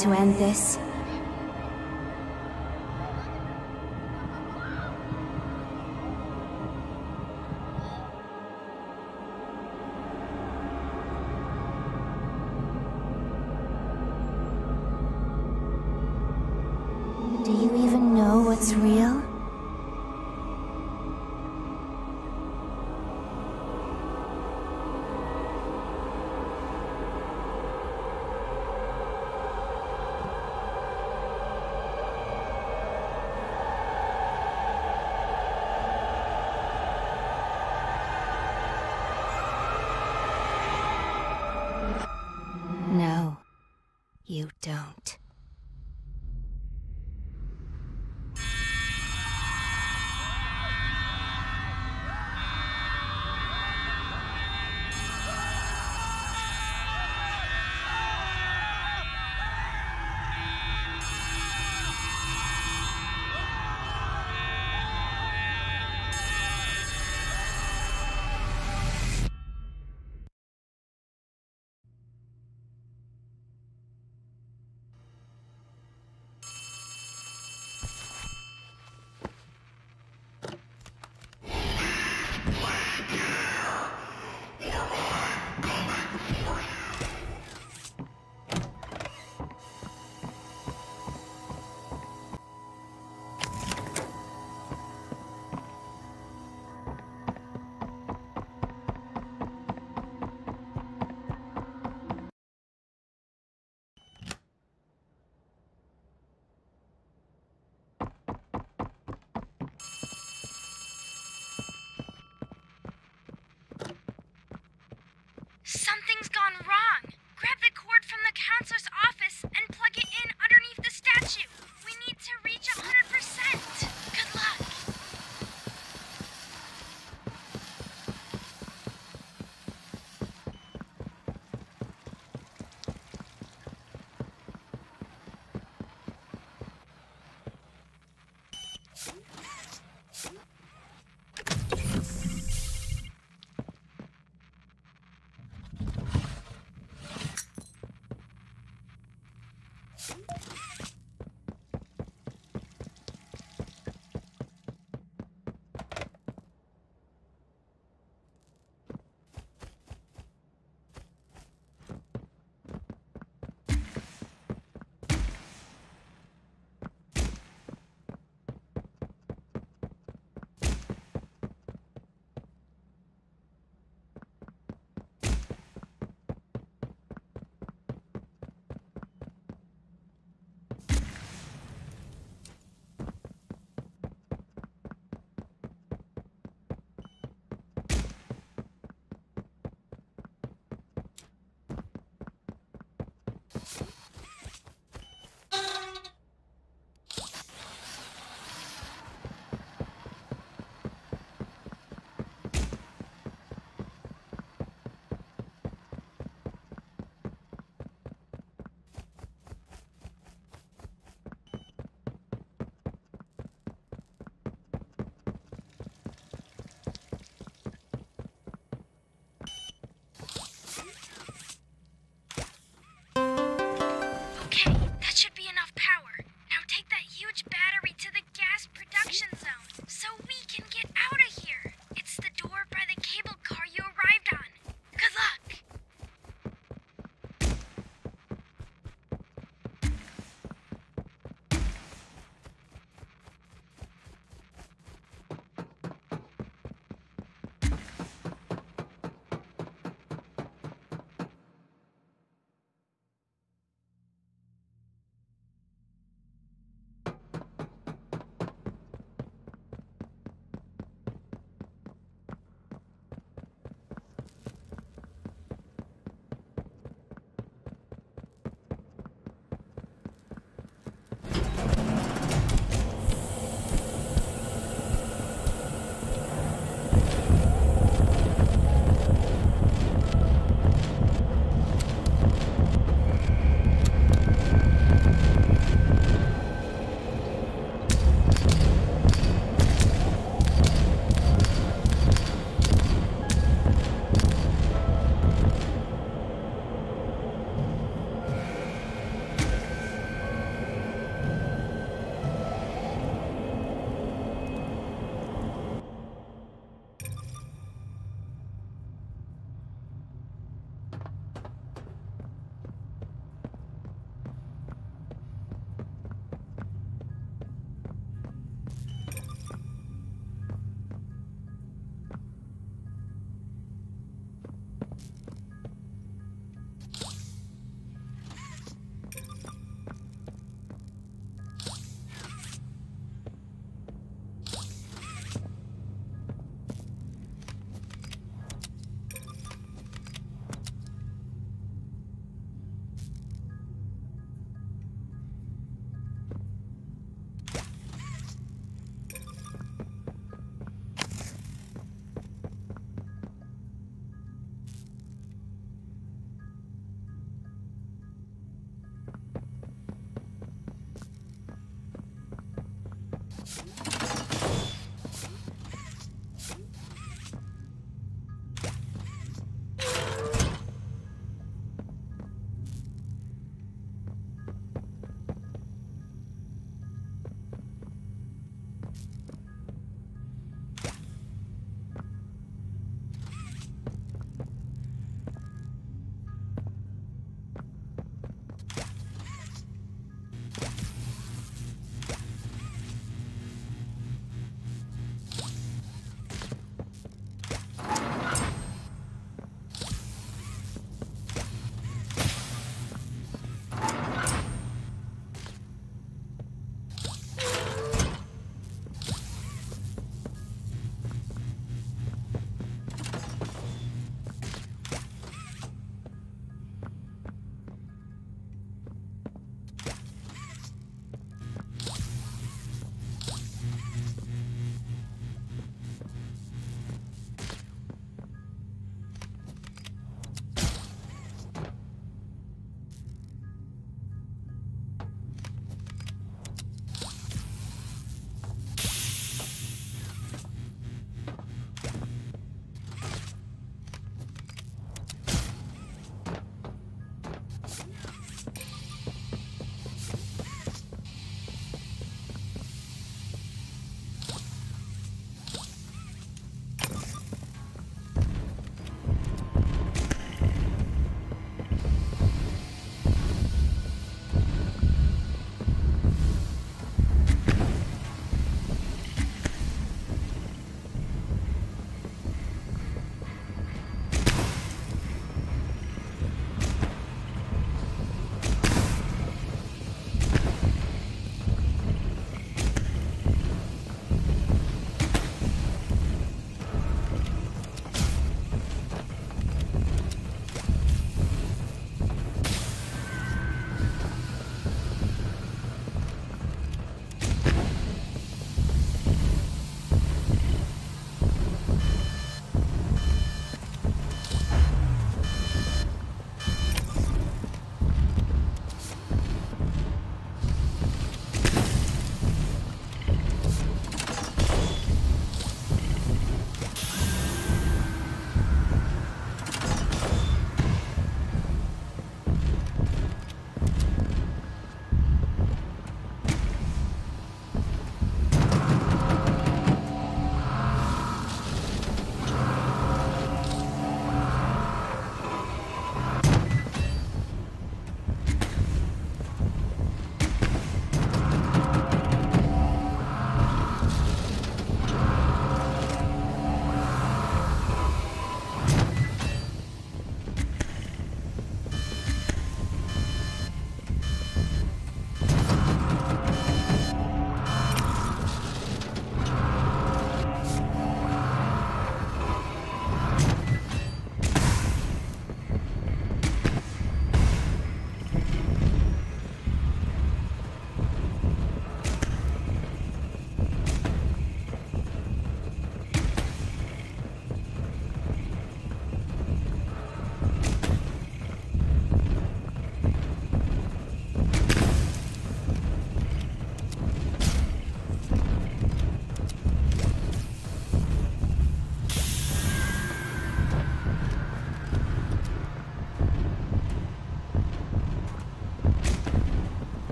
To end this? Something's gone wrong. Grab the cord from the counselor's office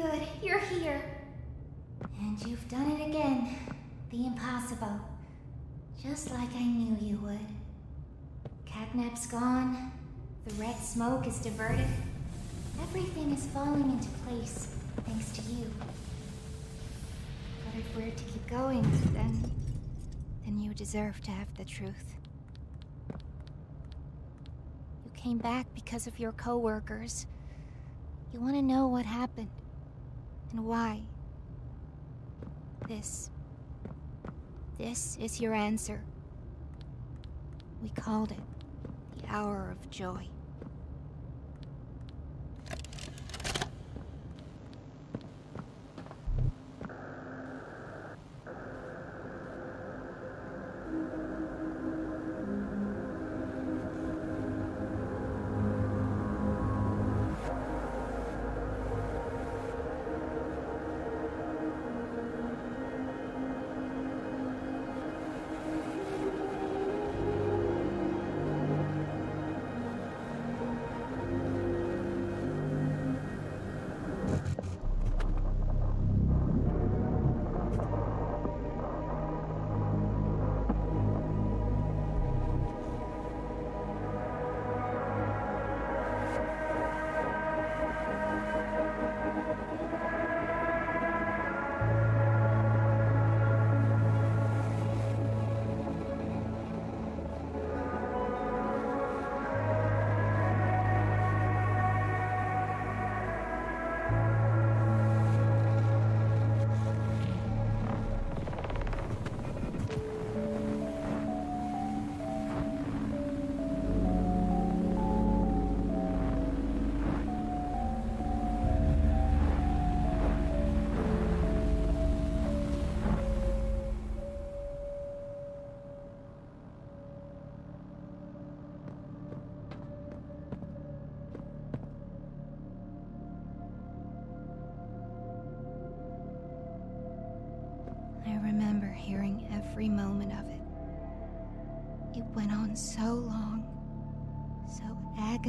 Good, you're here. And you've done it again. The impossible. Just like I knew you would. Catnap's gone. The red smoke is diverted. Everything is falling into place, thanks to you. But if we're to keep going, then... then you deserve to have the truth. You came back because of your coworkers. You want to know what happened. And why. This... This is your answer. We called it the Hour of Joy.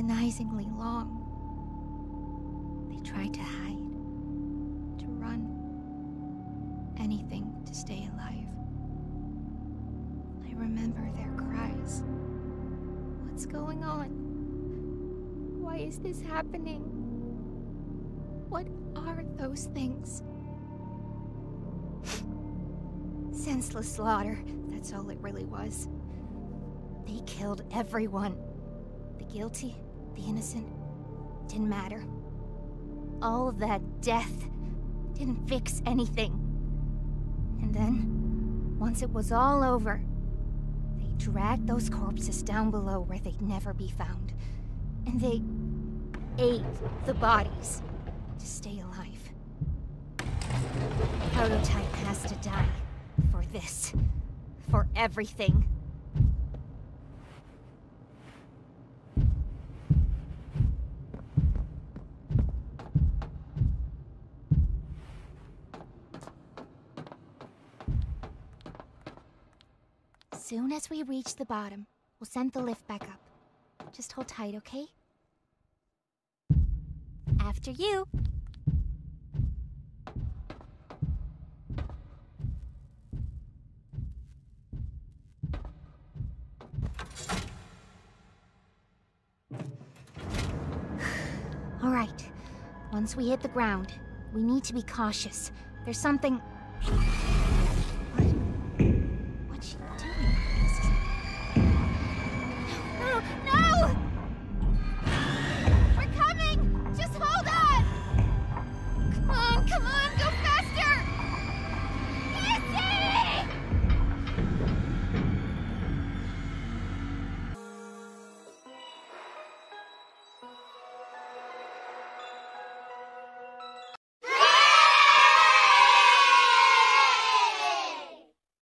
Agonizingly long. They tried to hide, to run, anything to stay alive. I remember their cries. What's going on? Why is this happening? What are those things? [SIGHS] Senseless slaughter. That's all it really was. They killed everyone. The guilty, the innocent. Didn't matter. All that death didn't fix anything. And then, once it was all over, they dragged those corpses down below where they'd never be found. And they ate the bodies to stay alive. Prototype has to die for this. For everything. Soon as we reach the bottom, we'll send the lift back up. Just hold tight, okay? After you. [SIGHS] All right. Once we hit the ground, we need to be cautious. There's something.